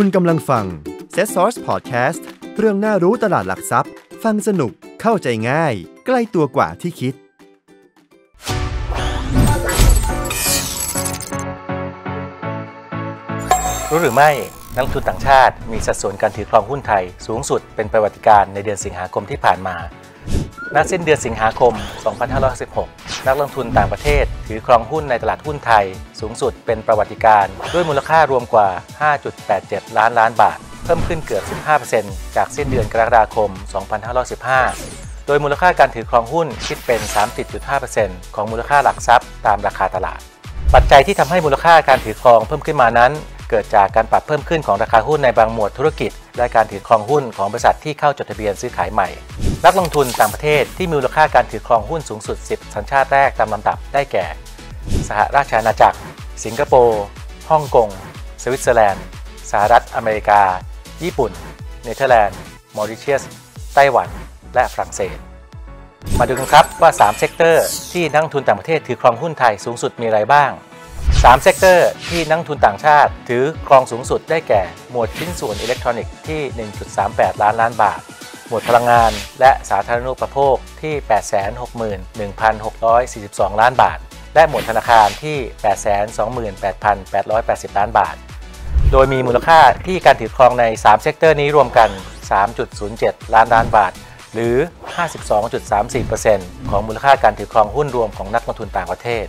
คุณกำลังฟัง Set Source Podcast เรื่องน่ารู้ตลาดหลักทรัพย์ ฟังสนุกเข้าใจง่าย ใกล้ตัวกว่าที่คิด รู้หรือไม่นักทุนต่างชาติมีสัดส่วนการถือครองหุ้นไทย สูงสุดเป็นประวัติการณ์ในเดือนสิงหาคมที่ผ่านมาณสิ้นเดือนสิงหาคม 2516 นักลงทุนต่างประเทศ ถือครองหุ้นในตลาดหุ้นไทย สูงสุดเป็นประวัติการณ์ด้วยมูลค่ารวมกว่า 5.87 ล้านล้านบาท เพิ่มขึ้นเกือบ 15%จากสิ้นเดือนกรกฎาคม 2515 โดยมูลค่าการถือครองหุ้นคิดเป็น 30.5%ของมูลค่าหลักทรัพย์ตามราคาตลาด ปัจจัยที่ทำให้มูลค่าการถือครองเพิ่มขึ้นมานั้นเกิดจากการปรับเพิ่มขึ้นของราคาหุ้นในบางหมวดธุรกิจ และการถือครองหุ้นของบริษัทที่เข้าจดทะเบียนซื้อขายใหม่ นักลงทุนต่างประเทศที่มีมูลค่าการถือครองหุ้นสูงสุด 10 สัญชาติแรกตามลำดับได้แก่ สหราชอาณาจักร สิงคโปร์ฮ่องกง สวิตเซอร์แลนด์ สหรัฐอเมริกา ญี่ปุ่น เนเธอร์แลนด์ มอริเชียส ไต้หวัน และฝรั่งเศส มาดูกันครับว่า 3 sector ที่นักลงทุนต่างประเทศถือครองหุ้นไทยสูงสุดมีอะไรบ้าง 3 sector ที่นักลงทุนต่างชาติถือครองสูงสุดได้แก่ หมวดชิ้นส่วนอิเล็กทรอนิกส์ที่ 1.38 ล้านล้านบาท หมวดพลังงาน และสาธารณูปโภคที่ 861,642 ล้านบาท และหมวดธนาคารที่ 828,880 ล้านบาท โดยมีมูลค่าที่การถือครองใน 3 sector นี้รวมกัน 3.07 ล้านล้านบาท หรือ 52.34%ของมูลค่าการถือครองหุ้นรวมของนักลงทุนต่างประเทศ